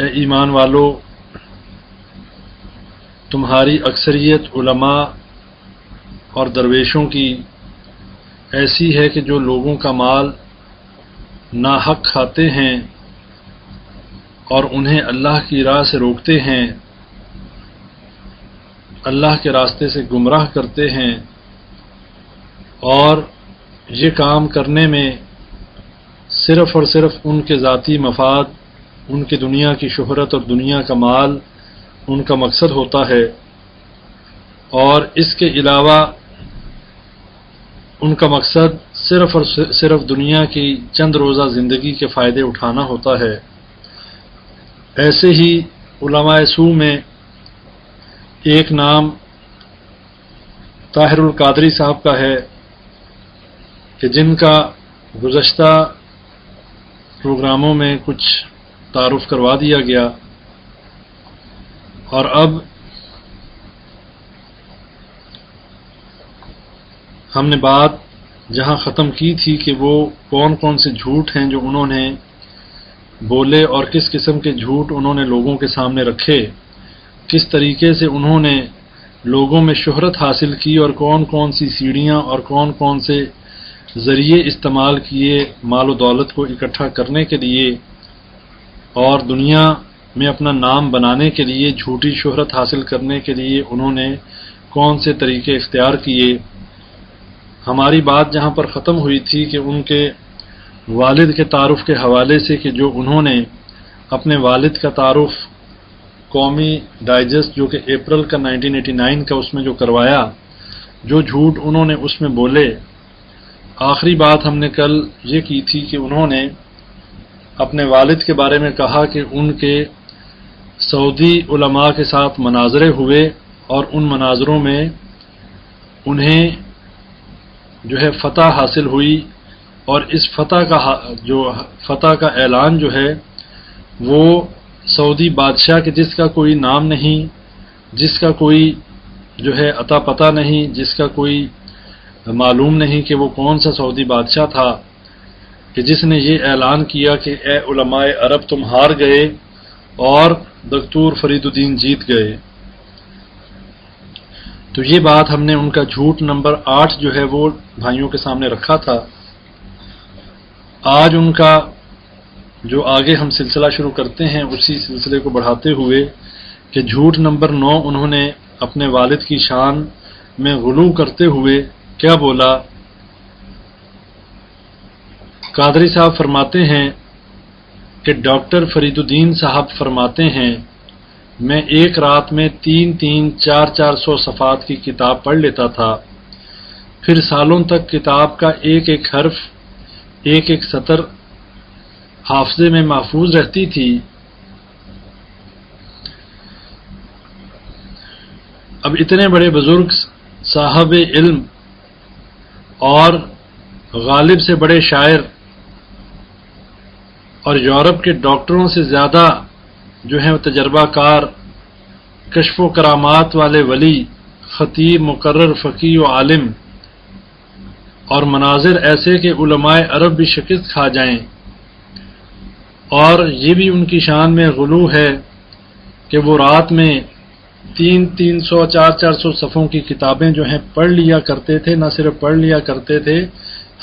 ए ईमान वालो तुम्हारी अक्सरियत उलमा और दरवेशों की ऐसी है कि जो लोगों का माल नाहक खाते हैं और उन्हें अल्लाह की राह से रोकते हैं, अल्लाह के रास्ते से गुमराह करते हैं और ये काम करने में सिर्फ़ और सिर्फ़ उनके ज़ाती मफाद, उनकी दुनिया की शोहरत और दुनिया का माल उनका मकसद होता है और इसके अलावा उनका मकसद सिर्फ़ और सिर्फ़ दुनिया की चंद रोज़ा ज़िंदगी के फ़ायदे उठाना होता है। ऐसे ही सू में एक नाम ताहिरुल कादरी साहब का है कि जिनका गुज़श्ता प्रोग्रामों में कुछ तारुफ करवा दिया गया। और अब हमने बात जहाँ ख़त्म की थी कि वो कौन कौन से झूठ हैं जो उन्होंने बोले, और किस किस्म के झूठ उन्होंने लोगों के सामने रखे? किस तरीके से उन्होंने लोगों में शहरत हासिल की और कौन कौन सी सीढ़ियाँ और कौन कौन से ज़रिए इस्तेमाल किए माल दौलत को इकट्ठा करने के लिए और दुनिया में अपना नाम बनाने के लिए झूठी शहरत हासिल करने के लिए उन्होंने कौन से तरीके इख्तियार किए? हमारी बात जहाँ पर ख़त्म हुई थी कि उनके वालिद के तारुफ के हवाले से कि जो उन्होंने अपने वालिद का तारुफ कौमी डाइजेस्ट, जो कि अप्रैल का 1989 का उसमें जो करवाया, जो झूठ उन्होंने उसमें बोले, आखिरी बात हमने कल ये की थी कि उन्होंने अपने वालिद के बारे में कहा कि उनके सऊदी उलमा के साथ मनाजरे हुए और उन मनाजरों में उन्हें जो है फतह हासिल हुई और इस फतह का जो फतह का ऐलान जो है, वो सऊदी बादशाह के जिसका कोई नाम नहीं, जिसका कोई जो है अता पता नहीं, जिसका कोई मालूम नहीं कि वो कौन सा सऊदी बादशाह था, कि जिसने ये ऐलान किया कि ए उलमाए अरब, तुम हार गए और दकतूर फरीदुद्दीन जीत गए। तो ये बात हमने उनका झूठ नंबर आठ जो है वो भाइयों के सामने रखा था। आज उनका जो आगे हम सिलसिला शुरू करते हैं, उसी सिलसिले को बढ़ाते हुए कि झूठ नंबर नौ उन्होंने अपने वालिद की शान में गुलू करते हुए क्या बोला? कादरी साहब फरमाते हैं कि डॉक्टर फरीदुद्दीन साहब फरमाते हैं, मैं एक रात में तीन तीन चार चार सौ सफ़ात की किताब पढ़ लेता था, फिर सालों तक किताब का एक एक हर्फ एक एक सतर हाफजे में महफूज रहती थी। अब इतने बड़े बुज़ुर्ग साहब इल्म और गालिब से बड़े शायर और यूरोप के डॉक्टरों से ज़्यादा जो हैं तजर्बाकार कशफ करामात वाले वली, ख़तीब मुकर्र फ़की व आलिम और मनाजिर ऐसे कि उलमाए अरब भी शिकस्त खा जाएँ। और ये भी उनकी शान में गुलू है कि वो रात में तीन तीन सौ, चार चार सौ सफ़ों की किताबें जो हैं पढ़ लिया करते थे, न सिर्फ़ पढ़ लिया करते थे,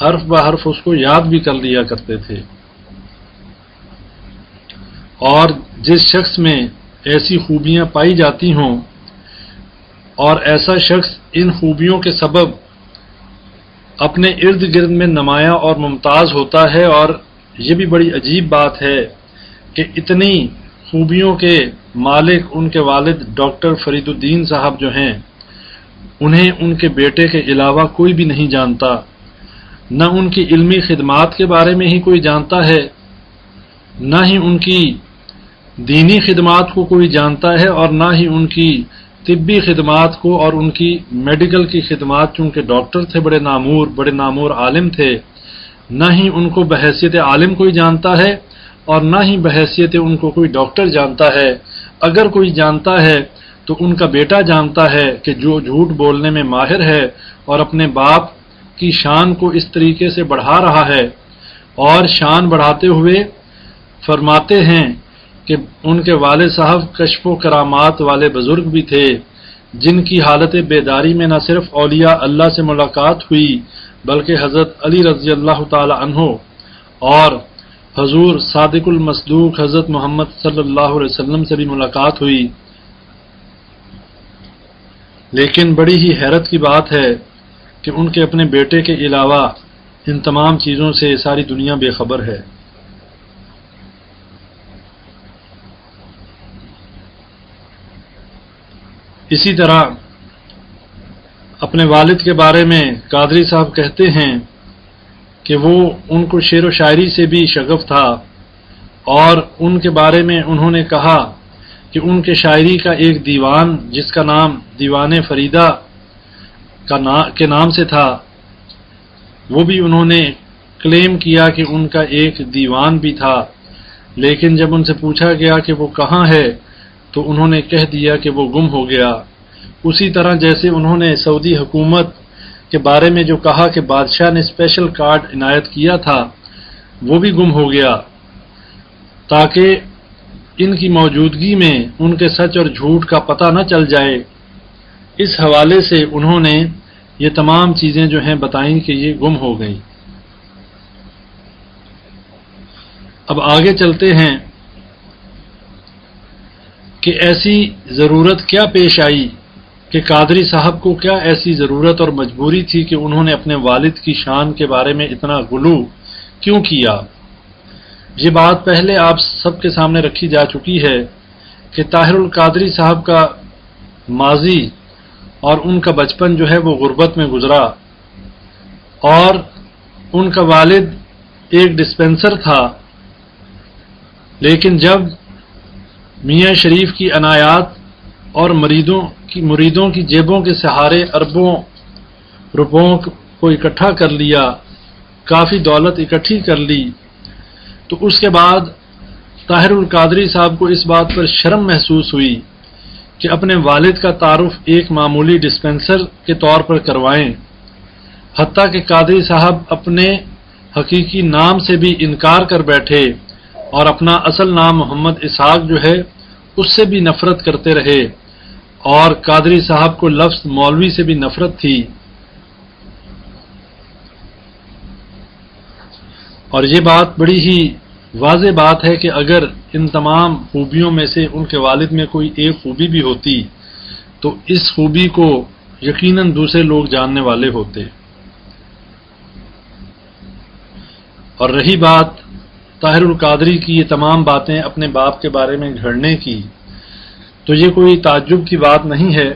हर्फ ब हर्फ उसको याद भी कर लिया करते थे। और जिस शख्स में ऐसी खूबियाँ पाई जाती हों और ऐसा शख्स इन खूबियों के सबब अपने इर्द गिर्द में नमाया और मुमताज़ होता है और ये भी बड़ी अजीब बात है कि इतनी खूबियों के मालिक उनके वालिद डॉक्टर फरीदुद्दीन साहब जो हैं, उन्हें उनके बेटे के अलावा कोई भी नहीं जानता। न उनकी इल्मी खिदमात के बारे में ही कोई जानता है, न ही उनकी दीनी खिदमात को कोई जानता है और ना ही उनकी तिब्बी खिदमात को और उनकी मेडिकल की खिदमात, चूँकि डॉक्टर थे, बड़े नामूर बड़े नामूर आलिम थे, न ही उनको बहसीत आलिम कोई जानता है और न ही बहसीत उनको कोई डॉक्टर जानता है। अगर कोई जानता है तो उनका बेटा जानता है कि जो झूठ बोलने में माहिर है और अपने बाप की शान को इस तरीके से बढ़ा रहा है और शान बढ़ाते हुए फरमाते हैं कि उनके वाले साहब कशफ करामात वाले बुज़ुर्ग भी थे, जिनकी हालत बेदारी में न सिर्फ़ औलिया अल्लाह से मुलाकात हुई, बल्कि हज़रत अली रज़ी अल्लाह तहो और हजूर सादिकुल मसदूक हज़रत मोहम्मद सल्लल्लाहु अलैहि वसल्लम से भी मुलाकात हुई। लेकिन बड़ी ही हैरत की बात है कि उनके अपने बेटे के अलावा इन तमाम चीज़ों से सारी दुनिया बेखबर है। इसी तरह अपने वालिद के बारे में कादरी साहब कहते हैं कि वो उनको शेर व शायरी से भी शगफ था और उनके बारे में उन्होंने कहा कि उनके शायरी का एक दीवान जिसका नाम दीवान फरीदा का ना, के नाम से था वो भी उन्होंने क्लेम किया कि उनका एक दीवान भी था। लेकिन जब उनसे पूछा गया कि वो कहाँ है तो उन्होंने कह दिया कि वो गुम हो गया। उसी तरह जैसे उन्होंने सऊदी हुकूमत के बारे में जो कहा कि बादशाह ने स्पेशल कार्ड इनायत किया था, वो भी गुम हो गया। ताकि इनकी मौजूदगी में उनके सच और झूठ का पता न चल जाए। इस हवाले से उन्होंने ये तमाम चीज़ें जो हैं बताई कि ये गुम हो गई। अब आगे चलते हैं। कि ऐसी ज़रूरत क्या पेश आई कि कादरी साहब को क्या ऐसी ज़रूरत और मजबूरी थी कि उन्होंने अपने वालिद की शान के बारे में इतना गुलू क्यों किया? ये बात पहले आप सबके सामने रखी जा चुकी है कि ताहिरुल कादरी साहब का माजी और उनका बचपन जो है वो गुर्बत में गुजरा और उनका वालिद एक डिस्पेंसर था, लेकिन जब मियाँ शरीफ की अनायात और मरीदों की, मुरीदों की जेबों के सहारे अरबों रुपयों को इकट्ठा कर लिया, काफ़ी दौलत इकट्ठी कर ली। तो उसके बाद ताहिरुल कादरी साहब को इस बात पर शर्म महसूस हुई कि अपने वालिद का तारुफ एक मामूली डिस्पेंसर के तौर पर करवाएँ। हती कि कादरी साहब अपने हकीकी नाम से भी इनकार कर बैठे और अपना असल नाम मोहम्मद इसहाक जो है उससे भी नफरत करते रहे और कादरी साहब को लफ्ज मौलवी से भी नफरत थी। और ये बात बड़ी ही वाज बात है कि अगर इन तमाम खूबियों में से उनके वालिद में कोई एक खूबी भी होती तो इस खूबी को यकीनन दूसरे लोग जानने वाले होते। और रही बात ताहिरुल कादरी की ये तमाम बातें अपने बाप के बारे में घड़ने की तो ये कोई ताज्जुब की बात नहीं है।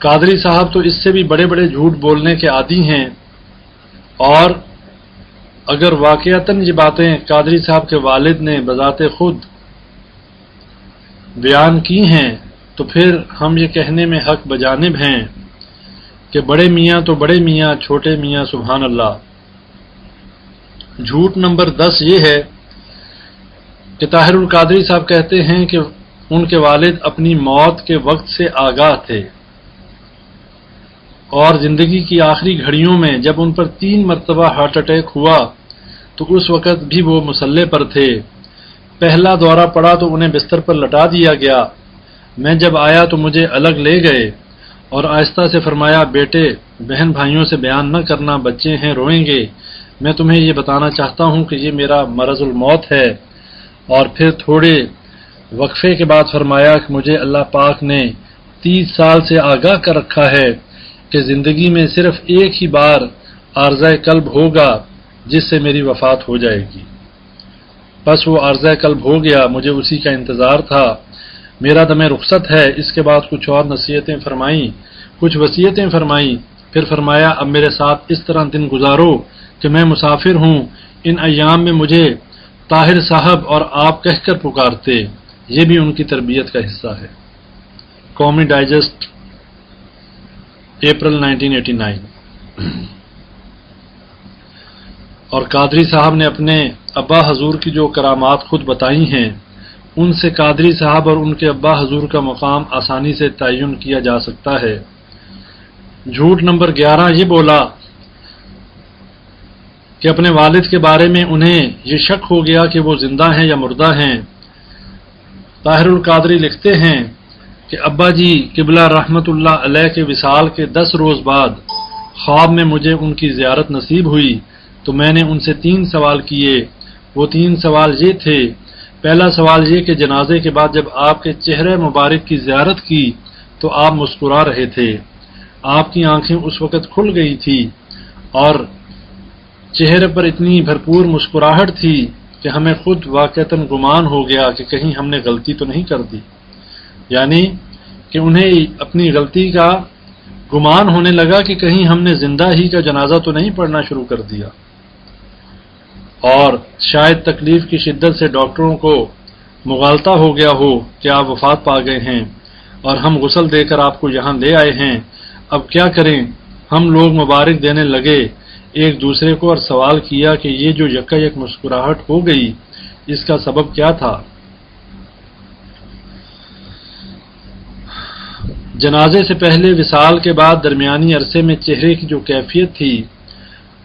कादरी साहब तो इससे भी बड़े बड़े झूठ बोलने के आदि हैं। और अगर वाकयातन ये बातें कादरी साहब के वालिद ने बजाते खुद बयान की हैं तो फिर हम ये कहने में हक बजानिब हैं कि बड़े मियाँ तो बड़े मियाँ, छोटे मियाँ सुबहान अल्लाह। झूठ नंबर दस ये है कि ताहिरुल कादरी साहब कहते हैं कि उनके वालिद अपनी मौत के वक्त से आगाह थे और ज़िंदगी की आखिरी घड़ियों में जब उन पर तीन मरतबा हार्ट अटैक हुआ तो उस वक़्त भी वो मुसल्ले पर थे। पहला दौरा पड़ा तो उन्हें बिस्तर पर लटा दिया गया। मैं जब आया तो मुझे अलग ले गए और आहिस्ता से फरमाया, बेटे, बहन भाइयों से बयान न करना, बच्चे हैं, रोएँगे। मैं तुम्हें ये बताना चाहता हूँ कि ये मेरा मरजुल मौत है। और फिर थोड़े वक्फे के बाद फरमाया कि मुझे अल्लाह पाक ने तीस साल से आगाह कर रखा है कि ज़िंदगी में सिर्फ़ एक ही बार आर्जा कल्ब होगा, जिससे मेरी वफात हो जाएगी। बस वो आर्जा कल्ब हो गया, मुझे उसी का इंतज़ार था। मेरा दम रुख्सत है, इसके बाद कुछ और नसीहतें फरमाई, कुछ वसीयतें फरमाई, फिर फरमाया, अब मेरे साथ इस तरह दिन गुजारो कि मैं मुसाफिर हूँ। इन अयाम में मुझे ताहिर साहब और आप कहकर पुकारते। ये भी उनकी तरबियत का हिस्सा है। कौमी डाइजेस्ट, अप्रैल 1989 और कादरी साहब ने अपने अब्बा हजूर की जो करामात खुद बताई हैं, उनसे कादरी साहब और उनके अब्बा हजूर का मकाम आसानी से तयन किया जा सकता है। झूठ नंबर ग्यारह ये बोला कि अपने वालिद के बारे में उन्हें ये शक हो गया कि वो ज़िंदा हैं या मुर्दा हैं। ताहिरुल कादरी लिखते हैं कि अब्बा जी किबला रहमतुल्लाह अलैह के विसाल के दस रोज बाद ख्वाब में मुझे उनकी जियारत नसीब हुई तो मैंने उनसे तीन सवाल किए। वो तीन सवाल ये थे। पहला सवाल ये कि जनाजे के बाद जब आपके चेहरे मुबारक की जियारत की तो आप मुस्कुरा रहे थे। आपकी आँखें उस वक़्त खुल गई थी और चेहरे पर इतनी भरपूर मुस्कुराहट थी कि हमें खुद वाकता गुमान हो गया कि कहीं हमने गलती तो नहीं कर दी। यानी कि उन्हें अपनी गलती का गुमान होने लगा कि कहीं हमने ज़िंदा ही का जनाजा तो नहीं पढ़ना शुरू कर दिया। और शायद तकलीफ़ की शिद्दत से डॉक्टरों को मुगालता हो गया हो कि आप वफात पा गए हैं और हम गुसल देकर आपको यहाँ ले आए हैं। अब क्या करें? हम लोग मुबारक देने लगे एक दूसरे को और सवाल किया कि ये जो यक्का यक मुस्कुराहट हो गई, इसका सबब क्या था? जनाजे से पहले विसाल के बाद दरमियानी अरसे में चेहरे की जो कैफियत थी,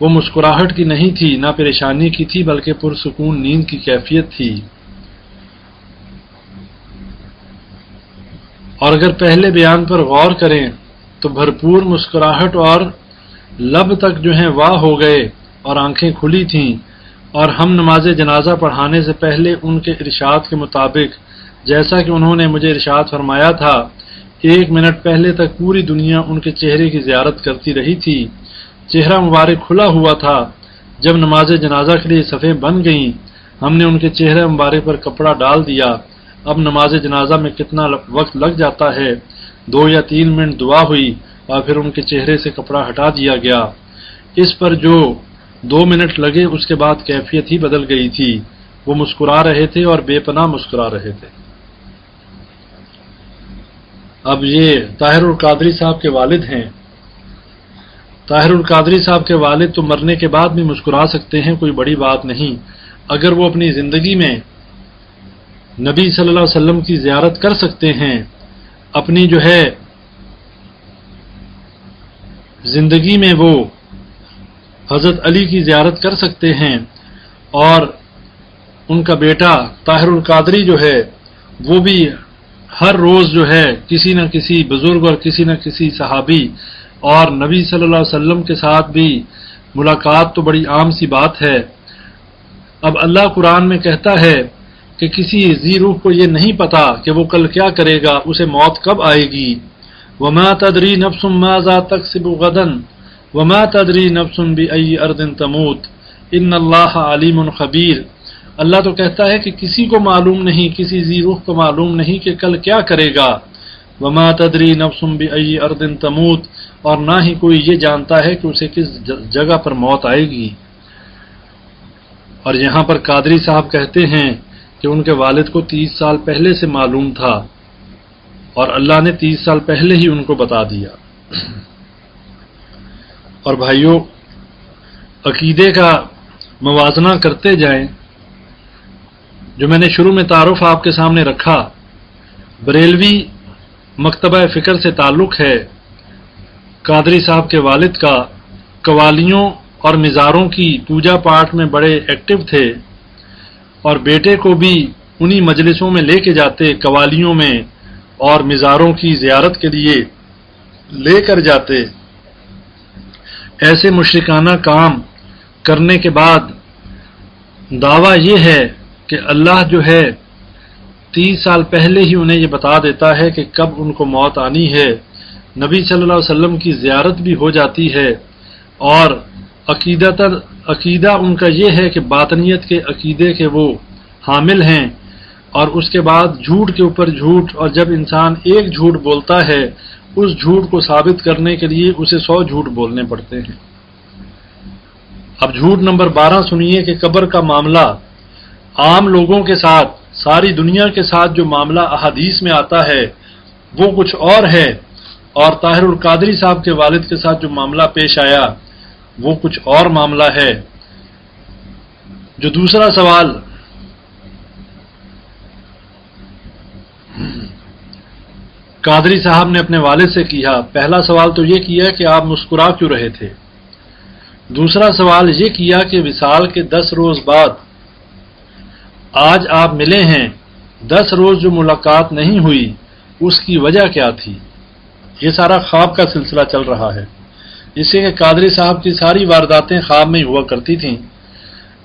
वो मुस्कुराहट की नहीं थी, ना परेशानी की थी, बल्कि पुरसकून नींद की कैफियत थी। और अगर पहले बयान पर गौर करें तो भरपूर मुस्कुराहट और लब तक जो है वाह हो गए और आँखें खुली थीं और हम नमाज़ जनाजा पढ़ाने से पहले उनके इरशाद के मुताबिक, जैसा कि उन्होंने मुझे इरशाद फरमाया था, एक मिनट पहले तक पूरी दुनिया उनके चेहरे की जियारत करती रही थी। चेहरा मुबारक खुला हुआ था। जब नमाज़ जनाजा के लिए सफ़े बन गईं, हमने उनके चेहरे मुबारक पर कपड़ा डाल दिया। अब नमाज़ जनाजा में कितना वक्त लग जाता है? दो या तीन मिनट दुआ हुई। और फिर उनके चेहरे से कपड़ा हटा दिया गया। इस पर जो दो मिनट लगे, उसके बाद कैफियत ही बदल गई थी। वो मुस्कुरा रहे थे और बेपना मुस्कुरा रहे थे। अब ये ताहिरुल कादरी साहब के वालिद हैं। ताहिरुल कादरी साहब के वालिद तो मरने के बाद भी मुस्कुरा सकते हैं, कोई बड़ी बात नहीं। अगर वो अपनी ज़िंदगी में नबी सल्लल्लाहु अलैहि वसल्लम की जियारत कर सकते हैं, अपनी जो है ज़िंदगी में वो हज़रत अली की जियारत कर सकते हैं और उनका बेटा ताहिरुल कादरी जो है, वो भी हर रोज जो है किसी न किसी बुज़ुर्ग और किसी न किसी सहाबी और नबी सल्लल्लाहु अलैहि वसल्लम के साथ भी मुलाकात तो बड़ी आम सी बात है। अब अल्लाह कुरान में कहता है कि किसी जी रूह को ये नहीं पता कि वो कल क्या करेगा, उसे मौत कब आएगी। वमा तदरी नफसुम माजा तकसिब गदन, वमा तदरी नफसुम बी अई अर्दिन तमूत। इन अल्लाह अलीम खबीर। अल्लाह तो कहता है कि किसी को मालूम नहीं, किसी जी रूह को मालूम नहीं कि कल क्या करेगा। वमा तदरी नफसुम बी अई अर्दिन तमूत। और ना ही कोई ये जानता है कि उसे किस जगह पर मौत आएगी। और यहाँ पर कादरी साहब कहते हैं कि उनके वालिद को तीस साल पहले से मालूम था। और अल्लाह ने तीस साल पहले ही उनको बता दिया। और भाइयों, अकीदे का मवाजना करते जाएँ, जो मैंने शुरू में तारुफ आपके सामने रखा, बरेलवी मकतब फ़िक्र से ताल्लुक़ है, कादरी साहब के वालिद का, कवालियों और मज़ारों की पूजा पाठ में बड़े एक्टिव थे, और बेटे को भी उन्हीं मजलिसों में लेके जाते कवालियों में और मज़ारों की जियारत के लिए लेकर जाते। ऐसे मुशरकाना काम करने के बाद दावा यह है कि अल्लाह जो है तीस साल पहले ही उन्हें यह बता देता है कि कब उनको मौत आनी है। नबी सल्लल्लाहु अलैहि वसल्लम की जियारत भी हो जाती है और अकीदतर अकीदा उनका यह है कि बातनीत के अकीदे के वो हामिल हैं। और उसके बाद झूठ के ऊपर झूठ, और जब इंसान एक झूठ बोलता है, उस झूठ को साबित करने के लिए उसे सौ झूठ बोलने पड़ते हैं। अब झूठ नंबर बारह सुनिए कि कब्र का मामला, आम लोगों के साथ, सारी दुनिया के साथ जो मामला अहादीस में आता है, वो कुछ और है। और ताहिर कादरी साहब के वालिद के साथ जो मामला पेश आया, वो कुछ और मामला है। जो दूसरा सवाल कादरी साहब ने अपने वालिद से किया, पहला सवाल तो ये किया कि आप मुस्कुरा क्यों रहे थे? दूसरा सवाल ये किया कि विशाल के दस रोज बाद आज आप मिले हैं, दस रोज जो मुलाकात नहीं हुई, उसकी वजह क्या थी? ये सारा ख्वाब का सिलसिला चल रहा है। जिससे कि कादरी साहब की सारी वारदातें ख्वाब में हुआ करती थीं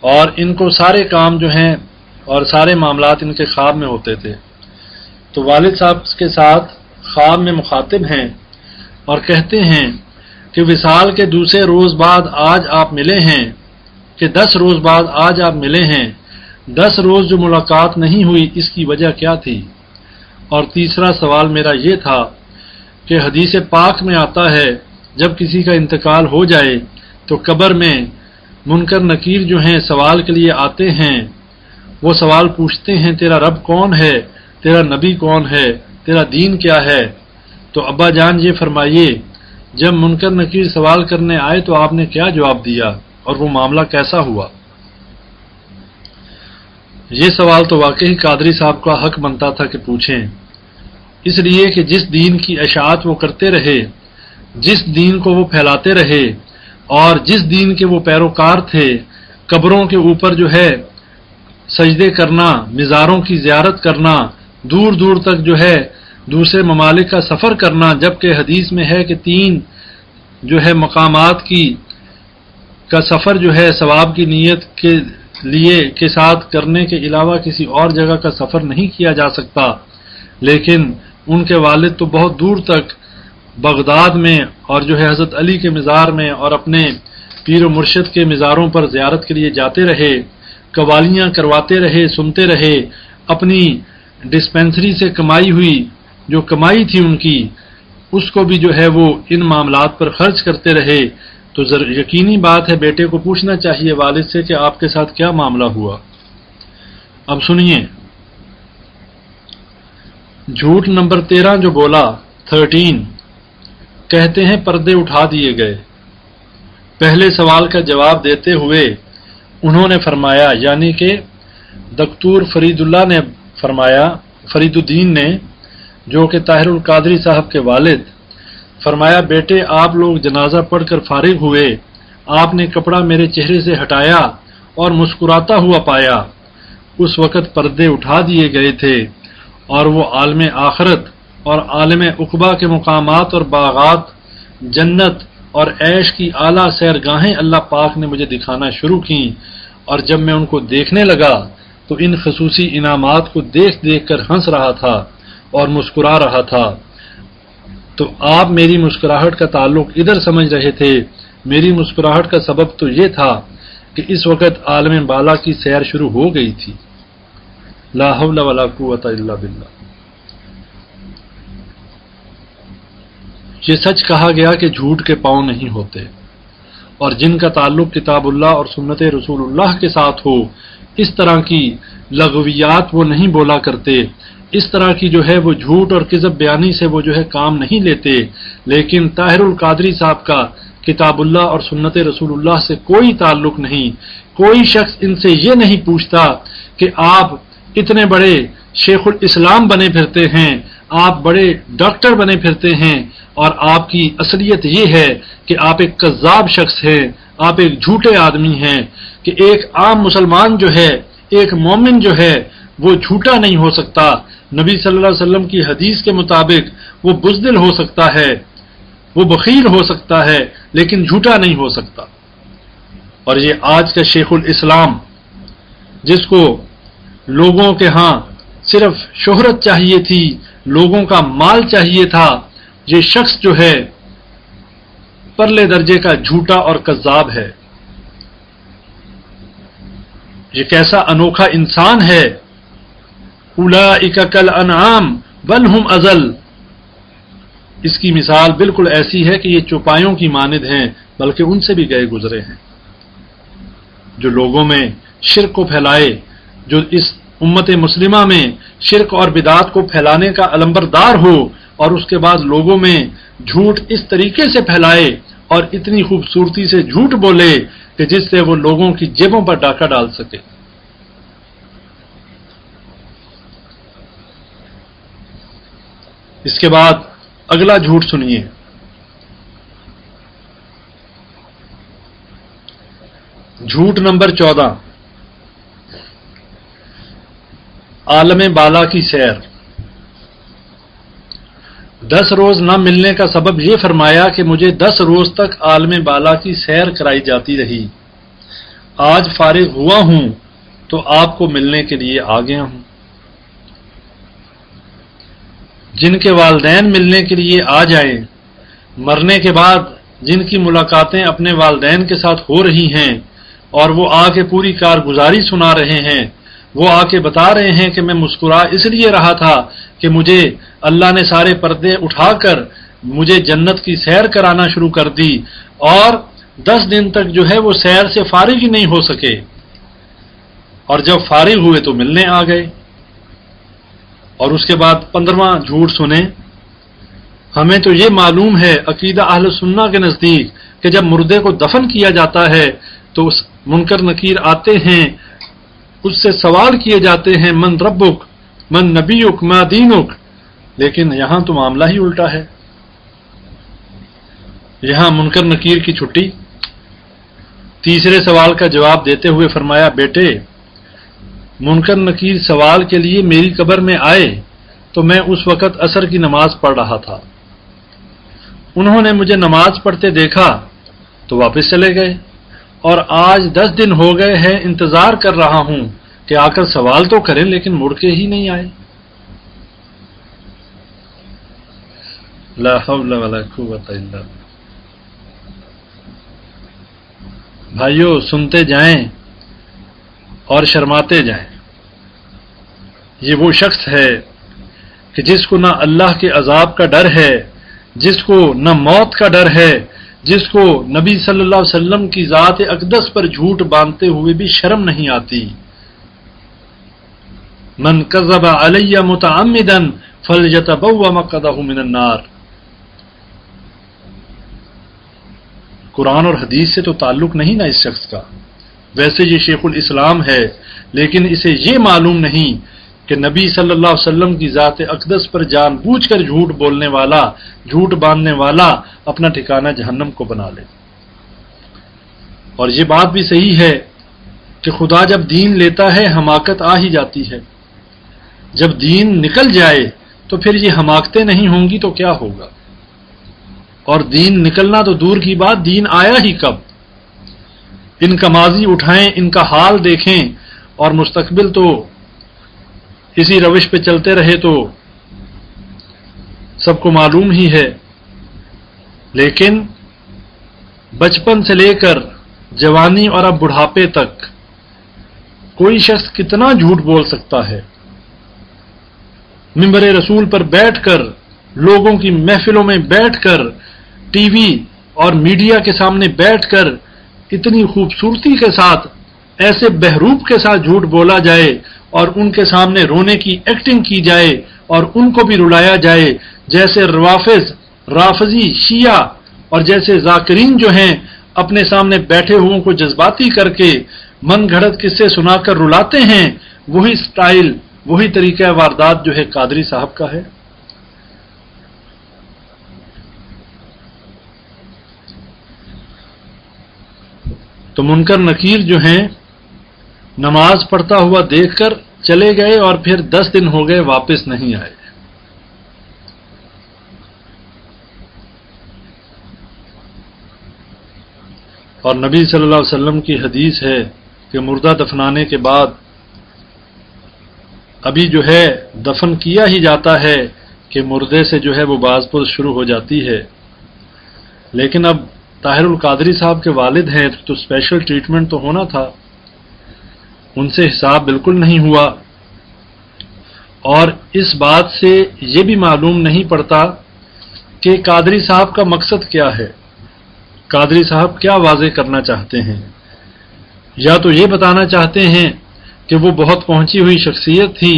और इनको सारे काम जो हैं और सारे मामला इनके ख्वाब में होते थे। तो वालिद साहब के साथ ख्वाब में मुखातिब हैं और कहते हैं कि विशाल के दूसरे रोज बाद आज आप मिले हैं, कि दस रोज बाद आज आप मिले हैं। दस रोज जो मुलाकात नहीं हुई, इसकी वजह क्या थी? और तीसरा सवाल मेरा ये था कि हदीस पाक में आता है, जब किसी का इंतकाल हो जाए तो कब्र में मुनकर नकीर जो हैं, सवाल के लिए आते हैं। वो सवाल पूछते हैं, तेरा रब कौन है? तेरा नबी कौन है? तेरा दीन क्या है? तो अब्बा जान ये फरमाइए, जब मुनकर नकीर सवाल करने आए तो आपने क्या जवाब दिया और वो मामला कैसा हुआ? ये सवाल तो वाकई कादरी साहब का हक बनता था कि पूछें। इसलिए कि जिस दीन की अशात वो करते रहे, जिस दीन को वो फैलाते रहे, और जिस दीन के वो पैरोकार थे, कब्रों के ऊपर जो है, सजदे करना, मिजारों की जियारत करना दूर दूर तक जो है दूसरे ममालिक का सफ़र करना, जबकि हदीस में है कि तीन जो है मकाम की, का सफ़र जो है सवाब की नीयत के लिए, के साथ करने के अलावा किसी और जगह का सफ़र नहीं किया जा सकता। लेकिन उनके वालिद तो बहुत दूर तक बगदाद में और जो है हज़रत अली के मज़ार में और अपने पीर मुर्शद के मज़ारों पर ज़्यारत के लिए जाते रहे, कवालियाँ करवाते रहे, सुनते रहे, अपनी डिस्पेंसरी से कमाई हुई जो कमाई थी उनकी, उसको भी जो है वो इन मामलात पर खर्च करते रहे। तो यकीनी बात है, बेटे को पूछना चाहिए वालिद से कि आपके साथ क्या मामला हुआ। अब सुनिए। झूठ नंबर तेरह जो बोला थर्टीन कहते हैं पर्दे उठा दिए गए। पहले सवाल का जवाब देते हुए उन्होंने फरमाया, यानी कि दकतूर फरीदुल्ला ने फरमाया, फरीदुद्दीन ने जो कि ताहिरुल कादरी साहब के वालिद, फरमाया, बेटे, आप लोग जनाजा पढ़कर फारिग हुए। आपने कपड़ा मेरे चेहरे से हटाया और मुस्कुराता हुआ पाया। उस वक़्त पर्दे उठा दिए गए थे और वो आलम आखरत और आलम उकबा के मकामात और बागात, जन्नत और ऐश की आला सैरगाहें अल्लाह पाक ने मुझे दिखाना शुरू की और जब मैं उनको देखने लगा तो इन खसूसी इनामात को देख देख कर हंस रहा था। और मुस्कुरा रहा था। तो आप मेरी मुस्कुराहट का ताल्लुक इधर समझ रहे थे। मेरी मुस्कुराहट का सबब तो ये था कि इस वक्त आलम बाला की सैर शुरू हो गई थी। लाहौला वला कुत बिल्ला ये सच कहा गया कि झूठ के पाँव नहीं होते। और जिनका ताल्लुक किताबुल्लाह और सुन्नत रसूलुल्लाह के साथ हो, इस तरह की लगवियात वो नहीं बोला करते। इस तरह की जो है वो झूठ और किजब बयानी से वो जो है काम नहीं लेते। लेकिन ताहिरुल कादरी साहब का किताबुल्लाह और सुन्नत रसूलुल्लाह से कोई ताल्लुक नहीं। कोई शख्स इनसे ये नहीं पूछता कि आप इतने बड़े शेखुल इस्लाम बने फिरते हैं, आप बड़े डॉक्टर बने फिरते हैं और आपकी असलियत ये है कि आप एक कज्जाब शख्स हैं, आप एक झूठे आदमी हैं कि एक आम मुसलमान जो है, एक मोमिन जो है वो झूठा नहीं हो सकता। नबी सल्लल्लाहु अलैहि वसल्लम की हदीस के मुताबिक वो बुजदिल हो सकता है, वो बखील हो सकता है, लेकिन झूठा नहीं हो सकता। और ये आज का शेखुल इस्लाम, जिसको लोगों के यहाँ सिर्फ़ शोहरत चाहिए थी, लोगों का माल चाहिए था, ये शख्स जो है, परले दर्जे का झूठा और कज्जाब है। ये कैसा अनोखा इंसान है उला कल अनाम, बल हम अजल। इसकी मिसाल बिल्कुल ऐसी है कि ये चौपायों की मानद हैं, बल्कि उनसे भी गए गुजरे हैं। जो लोगों में शिरक को फैलाए, जो इस उम्मत मुस्लिमा में शिरक और बिदात को फैलाने का अलंबरदार हो, और उसके बाद लोगों में झूठ इस तरीके से फैलाए और इतनी खूबसूरती से झूठ बोले कि जिससे वो लोगों की जेबों पर डाका डाल सके। इसके बाद अगला झूठ सुनिए। झूठ नंबर चौदह। आलम बाला की सैर। दस रोज न मिलने का सबब यह फरमाया कि मुझे दस रोज तक आलम बाला की सैर कराई जाती रही। आज फारिग हुआ हूँ तो आपको मिलने के लिए आ गया हूँ। जिनके वालदेन मिलने के लिए आ जाए, मरने के बाद जिनकी मुलाकातें अपने वालदेन के साथ हो रही हैं और वो आके पूरी कारगुजारी सुना रहे हैं, वो आके बता रहे हैं कि मैं मुस्कुरा इसलिए रहा था कि मुझे अल्लाह ने सारे पर्दे उठाकर मुझे जन्नत की सैर कराना शुरू कर दी और दस दिन तक जो है वो सैर से फारिग ही नहीं हो सके। और जब फारिग हुए तो मिलने आ गए। और उसके बाद पंद्रवा झूठ सुने। हमें तो ये मालूम है, अकीदा अहल सुन्ना के नज़दीक, कि जब मुर्दे को दफन किया जाता है तो उस मुनकर नकीर आते हैं, उससे सवाल किए जाते हैं, मन रबुक मन नबीक मा दीनुक? लेकिन यहाँ तो मामला ही उल्टा है। यहाँ मुनकर नकीर की छुट्टी। तीसरे सवाल का जवाब देते हुए फरमाया, बेटे मुनकर नकीर सवाल के लिए मेरी कब्र में आए तो मैं उस वक्त असर की नमाज़ पढ़ रहा था। उन्होंने मुझे नमाज़ पढ़ते देखा तो वापस चले गए, और आज दस दिन हो गए हैं इंतज़ार कर रहा हूँ कि आकर सवाल तो करें, लेकिन मुड़ के ही नहीं आए। भाइयों, सुनते जाएँ और शर्माते जाएँ। ये वो शख्स है कि जिसको ना अल्लाह के अजाब का डर है, जिसको न मौत का डर है, जिसको नबी सल्लल्लाहु अलैहि वसल्लम की जात अकदस पर झूठ बांधते हुए भी शर्म नहीं आती। मन कजब अलैया मुतमिदन फल मिनन्नार कुरान और हदीस से तो ताल्लुक नहीं ना इस शख्स का। वैसे ये शेखुल इस्लाम है, लेकिन इसे ये मालूम नहीं कि नबी सल्लल्लाहु अलैहि वसल्लम की ज़ात अकदस पर जानबूझकर झूठ बोलने वाला, झूठ बांधने वाला अपना ठिकाना जहन्नम को बना ले। और ये बात भी सही है कि खुदा जब दीन लेता है, हमाकत आ ही जाती है। जब दीन निकल जाए तो फिर ये हमाकतें नहीं होंगी तो क्या होगा? और दीन निकलना तो दूर की बात, दीन आया ही कब? इनका माजी उठाएँ, इनका हाल देखें और मुस्तकबिल तो इसी रविश पे चलते रहे तो सबको मालूम ही है। लेकिन बचपन से लेकर जवानी और अब बुढ़ापे तक कोई शख्स कितना झूठ बोल सकता है? मिंबर रसूल पर बैठकर, लोगों की महफिलों में बैठकर, टीवी और मीडिया के सामने बैठकर इतनी खूबसूरती के साथ, ऐसे बहरूप के साथ झूठ बोला जाए और उनके सामने रोने की एक्टिंग की जाए और उनको भी रुलाया जाए, जैसे रवाफिज, राफजी, शिया और जैसे जाकरीन जो हैं, अपने सामने बैठे हुओं को जज्बाती करके मन घड़त किस्से सुनाकर रुलाते हैं, वही स्टाइल वही तरीका वारदात जो है कादरी साहब का है। तो मुनकर नकीर जो हैं, नमाज़ पढ़ता हुआ देखकर चले गए और फिर दस दिन हो गए वापस नहीं आए। और नबी सल्लल्लाहु अलैहि वसल्लम की हदीस है कि मुर्दा दफनाने के बाद अभी जो है, दफन किया ही जाता है कि मुर्दे से जो है वो बाजपुर शुरू हो जाती है। लेकिन अब ताहिरुल कादरी साहब के वालिद हैं तो स्पेशल ट्रीटमेंट तो होना था। उनसे हिसाब बिल्कुल नहीं हुआ। और इस बात से ये भी मालूम नहीं पड़ता कि कादरी साहब का मकसद क्या है। कादरी साहब क्या वाजे करना चाहते हैं? या तो ये बताना चाहते हैं कि वो बहुत पहुँची हुई शख्सियत थी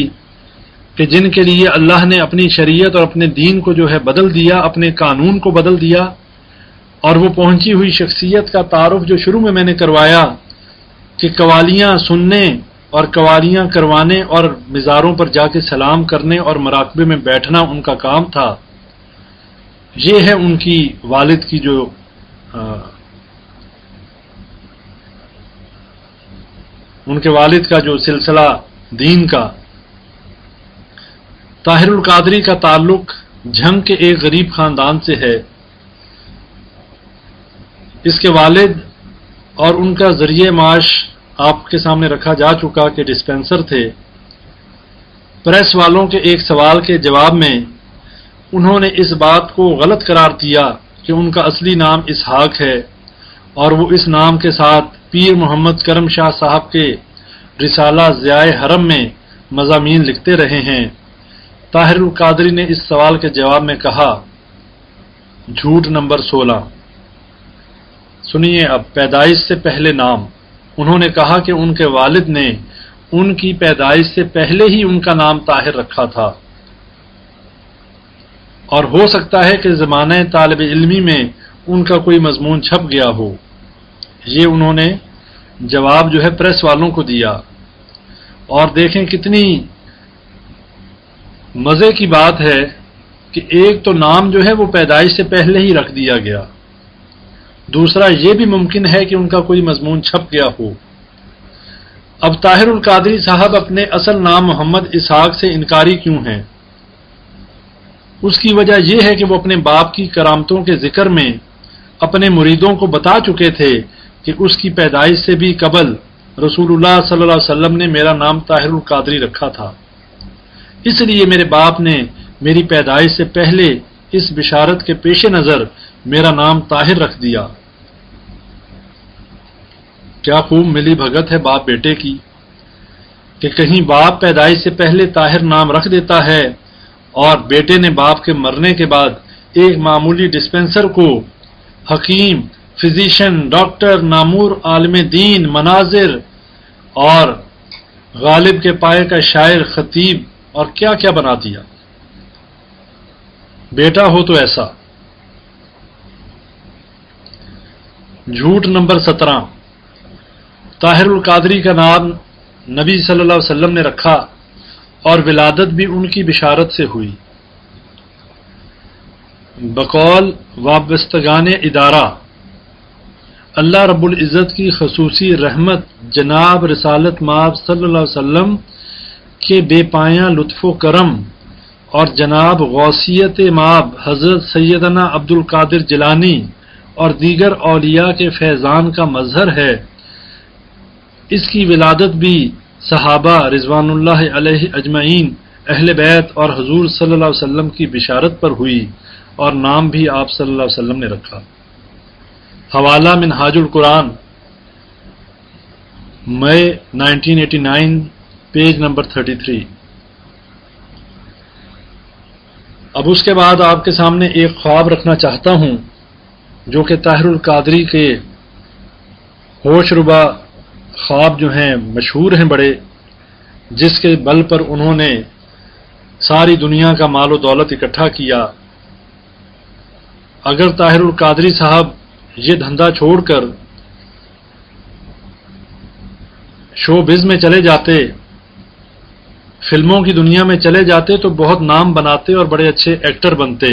कि जिनके लिए अल्लाह ने अपनी शरीयत और अपने दीन को जो है बदल दिया, अपने कानून को बदल दिया और वो पहुँची हुई शख्सियत का तारुफ जो शुरू में मैंने करवाया कि कवालियाँ सुनने और कवालियाँ करवाने और मज़ारों पर जाके सलाम करने और मराकबे में बैठना उनका काम था। ये है उनकी वालिद की जो आ, उनके वालिद का जो सिलसिला दीन का। ताहिरुल कादरी का ताल्लुक झंग के एक गरीब खानदान से है। इसके वालिद और उनका ज़रिए माश आपके सामने रखा जा चुका कि डिस्पेंसर थे। प्रेस वालों के एक सवाल के जवाब में उन्होंने इस बात को गलत करार दिया कि उनका असली नाम इसहाक है और वो इस नाम के साथ पीर मोहम्मद करम शाह साहब के रिसाला ज़ियाए हरम में मजामीन लिखते रहे हैं। ताहिरुल कादरी ने इस सवाल के जवाब में कहा, झूठ नंबर सोलह। सुनिए अब पैदाइश से पहले नाम। उन्होंने कहा कि उनके वालिद ने उनकी पैदाइश से पहले ही उनका नाम ताहिर रखा था। और हो सकता है कि जमाने तालब इलमी में उनका कोई मजमून छप गया हो। ये उन्होंने जवाब जो है प्रेस वालों को दिया। और देखें कितनी मज़े की बात है कि एक तो नाम जो है वो पैदाइश से पहले ही रख दिया गया। दूसरा यह भी मुमकिन है कि उनका कोई मजमून छप गया हो। अब ताहिरुल कादरी साहब अपने असल नाम मोहम्मद इसहाक से इनकारी क्यों हैं? उसकी वजह यह है कि वो अपने बाप की करामतों के ज़िक्र में अपने मुरीदों को बता चुके थे कि उसकी पैदाइश से भी कबल रसूलुल्लाह सल्लल्लाहु अलैहि वसल्लम ने मेरा नाम ताहिरुल कादरी रखा था। इसलिए मेरे बाप ने मेरी पैदाइश से पहले इस बिशारत के पेश नज़र मेरा नाम ताहिर रख दिया। क्या खूब मिली भगत है बाप बेटे की, कि कहीं बाप पैदाइश से पहले ताहिर नाम रख देता है, और बेटे ने बाप के मरने के बाद एक मामूली डिस्पेंसर को हकीम फिजिशियन डॉक्टर नामूर, आलम दीन, मनाजिर, और गालिब के पाए का शायर, खतीब, और क्या क्या बना दिया। बेटा हो तो ऐसा। झूठ नंबर सत्रह। ताहिरुल कादरी का नाम नबी सल्लल्लाहु अलैहि वसल्लम ने रखा और विलादत भी उनकी बिशारत से हुई। बकौल वाबस्तगान इदारा अल्लाह रब्बुल इज़्ज़त की खसूसी रहमत जनाब रसालत माब सल्लल्लाहु अलैहि वसल्लम के बेपाया लुत्फ़ करम और जनाब गौसियत माब हज़रत सैदना अब्दुल कादिर जिलानी और दीगर अलिया के फैज़ान का मजहर है। इसकी विलादत भी सहाबा रिजवानुल्लाह अजमईन, अहल बैत और हजूर अलैहि वसल्लम की बिशारत पर हुई और नाम भी आप सल्लल्लाहु अलैहि वसल्लम ने रखा। हवाला मिनहाजुल कुरान, मई 1989 पेज नंबर 33 अब उसके बाद आपके सामने एक ख्वाब रखना चाहता हूँ, जो कि ताहिरुल कादरी के होशरुबा ख्वाब जो हैं, मशहूर हैं बड़े, जिसके बल पर उन्होंने सारी दुनिया का मालो दौलत इकट्ठा किया। अगर ताहिरुल कादरी साहब ये धंधा छोड़कर शोबिज में चले जाते, फ़िल्मों की दुनिया में चले जाते तो बहुत नाम बनाते और बड़े अच्छे एक्टर बनते।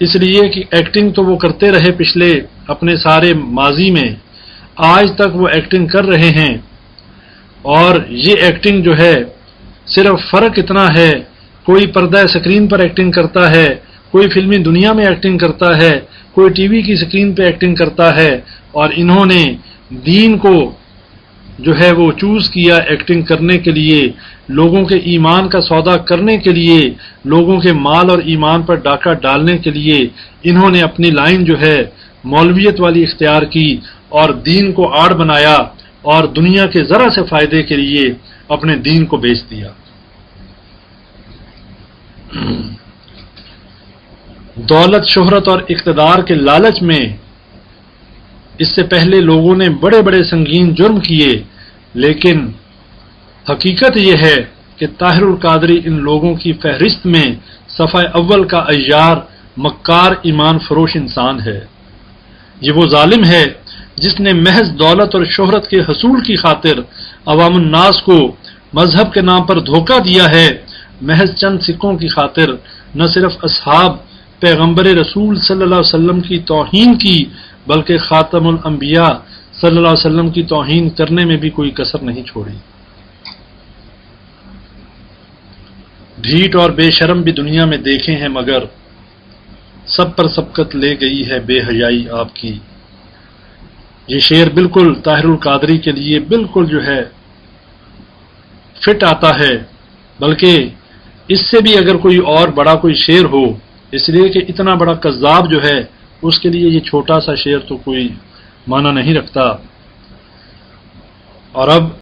इसलिए कि एक्टिंग तो वो करते रहे पिछले अपने सारे माजी में। आज तक वो एक्टिंग कर रहे हैं। और ये एक्टिंग जो है, सिर्फ़ फ़र्क इतना है, कोई पर्दा स्क्रीन पर एक्टिंग करता है, कोई फिल्मी दुनिया में एक्टिंग करता है, कोई टीवी की स्क्रीन पर एक्टिंग करता है, और इन्होंने दीन को जो है वो चूज़ किया एक्टिंग करने के लिए, लोगों के ईमान का सौदा करने के लिए, लोगों के माल और ईमान पर डाका डालने के लिए, इन्होंने अपनी लाइन जो है, मौलवियत वाली इख्तियार की और दीन को आड़ बनाया और दुनिया के जरा से फ़ायदे के लिए अपने दीन को बेच दिया। दौलत, शोहरत और इकतदार के लालच में इससे पहले लोगों ने बड़े बड़े संगीन जुर्म किए, लेकिन हकीकत यह है कि ताहिरुल कादरी इन लोगों की फहरिस्त में सफ़ा अव्वल का अयार मक्कार, ईमान फरोश इंसान है। ये वो जालिम है जिसने महज दौलत और शोहरत के हसूल की खातिर अवामनास को मज़हब के नाम पर धोखा दिया है, महज चंद सिक्कों की खातिर, न सिर्फ़ असहाब पैगंबर रसूल अलैहि की तोहीन की, बल्कि खातमुल अंबिया सल्लल्लाहु की तोहीन करने में भी कोई कसर नहीं छोड़ी। ढीठ और बेशरम भी दुनिया में देखे हैं, मगर सब पर सबकत ले गई है बेहयाई आपकी। ये शेर बिल्कुल ताहिरुल कादरी के लिए बिल्कुल जो है, फिट आता है, बल्कि इससे भी अगर कोई और बड़ा कोई शेर हो, इसलिए कि इतना बड़ा कज़ाब जो है, उसके लिए ये छोटा सा शेर तो कोई माना नहीं रखता। और अब